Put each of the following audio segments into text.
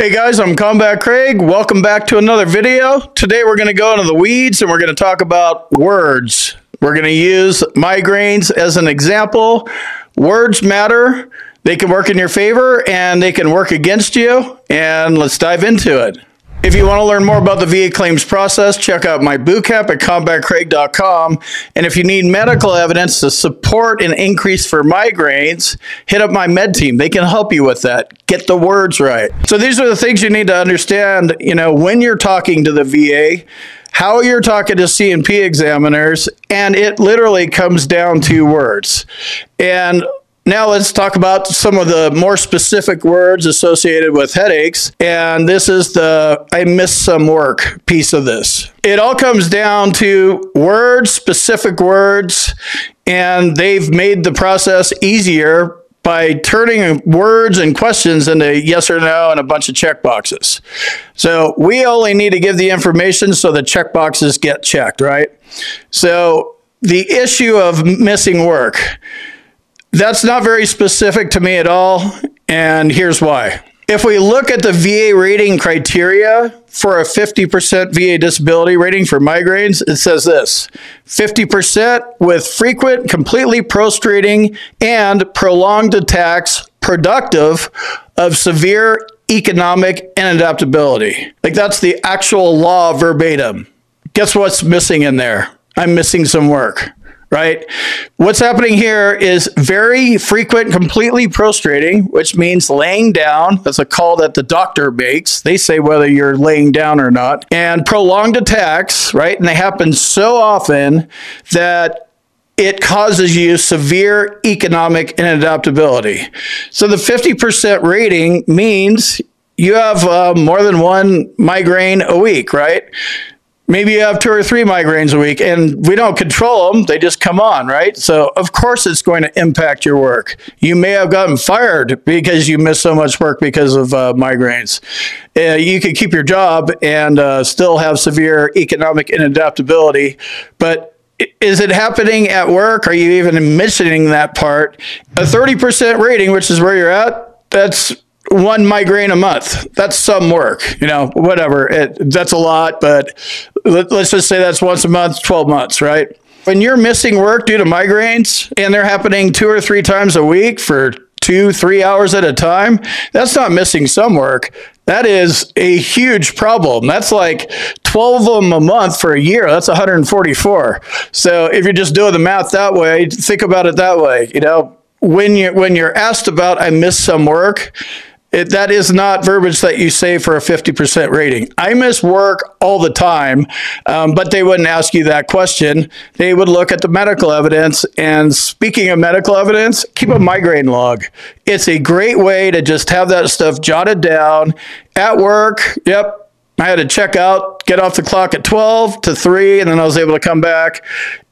Hey guys, I'm Combat Craig. Welcome back to another video. Today we're going to go into the weeds and we're going to talk about words. We're going to use migraines as an example. Words matter. They can work in your favor and they can work against you. And let's dive into it. If you want to learn more about the VA claims process, check out my bootcamp at combatcraig.com. And if you need medical evidence to support an increase for migraines, hit up my med team. They can help you with that. Get the words right. So these are the things you need to understand, you know, when you're talking to the VA, how you're talking to C&P examiners, and it literally comes down to words. And now let's talk about some of the more specific words associated with headaches. And this is the I missed some work piece of this. It all comes down to words, specific words, and they've made the process easier by turning words and questions into yes or no and a bunch of check boxes. So we only need to give the information so the check boxes get checked, right? So the issue of missing work. That's not very specific to me at all, and here's why. If we look at the VA rating criteria for a 50% VA disability rating for migraines, it says this 50% with frequent, completely prostrating, and prolonged attacks productive of severe economic inadaptability. Like that's the actual law verbatim. Guess what's missing in there? I'm missing some work right? What's happening here is very frequent, completely prostrating, which means laying down. That's a call that the doctor makes. They say whether you're laying down or not. And prolonged attacks, right? And they happen so often that it causes you severe economic inadaptability. So the 50% rating means you have uh, more than one migraine a week, right? Maybe you have two or three migraines a week and we don't control them they just come on right? So of course it's going to impact your work. You may have gotten fired because you missed so much work because of uh, migraines. Uh, you could keep your job and uh, still have severe economic inadaptability but is it happening at work? Are you even mentioning that part? A 30% rating which is where you're at that's one migraine a month. That's some work, you know, whatever. It, that's a lot, but let, us just say that's once a month, 12 months, right? When you're missing work due to migraines and they're happening two or three times a week for two, three hours at a time, that's not missing some work. That is a huge problem. That's like 12 of them a month for a year. That's 144. So if you're just doing the math that way, think about it that way. You know, when you when you're asked about I missed some work, it, that is not verbiage that you say for a 50% rating. I miss work all the time, um, but they wouldn't ask you that question. They would look at the medical evidence. And speaking of medical evidence, keep a migraine log. It's a great way to just have that stuff jotted down at work. Yep. I had to check out, get off the clock at 12 to 3, and then I was able to come back.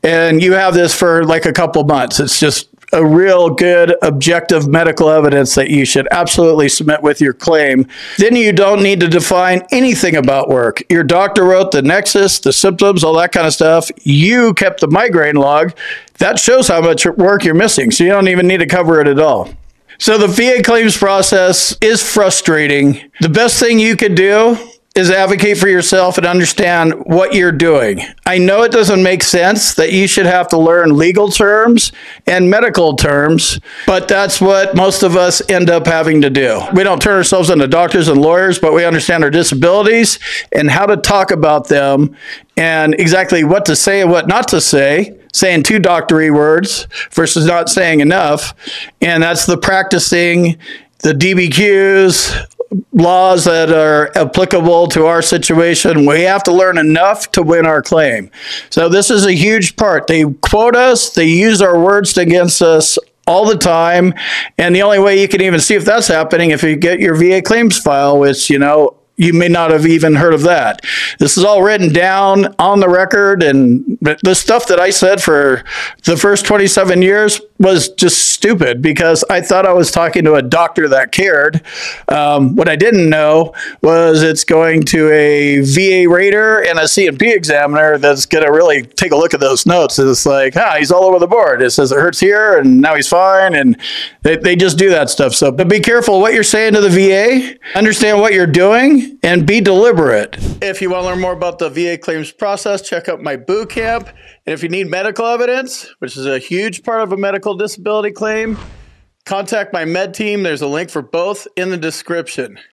And you have this for like a couple months. It's just a real good objective medical evidence that you should absolutely submit with your claim, then you don't need to define anything about work. Your doctor wrote the nexus, the symptoms, all that kind of stuff. You kept the migraine log. That shows how much work you're missing. So you don't even need to cover it at all. So the VA claims process is frustrating. The best thing you could do is advocate for yourself and understand what you're doing. I know it doesn't make sense that you should have to learn legal terms and medical terms, but that's what most of us end up having to do. We don't turn ourselves into doctors and lawyers, but we understand our disabilities and how to talk about them and exactly what to say and what not to say saying too doctory words versus not saying enough. And that's the practicing the DBQs, laws that are applicable to our situation. We have to learn enough to win our claim. So this is a huge part. They quote us, they use our words against us all the time. And the only way you can even see if that's happening if you get your VA claims file, which, you know, you may not have even heard of that. This is all written down on the record, and the stuff that I said for the first 27 years was just stupid because I thought I was talking to a doctor that cared. Um, what I didn't know was it's going to a VA rater and a C&P examiner that's going to really take a look at those notes. It's like, ah, he's all over the board. It says it hurts here, and now he's fine, and they, they just do that stuff. So, but be careful what you're saying to the VA. Understand what you're doing, and be deliberate. If you want to learn more about the VA claims process, check out my boot camp. And if you need medical evidence, which is a huge part of a medical disability claim, contact my med team. There's a link for both in the description.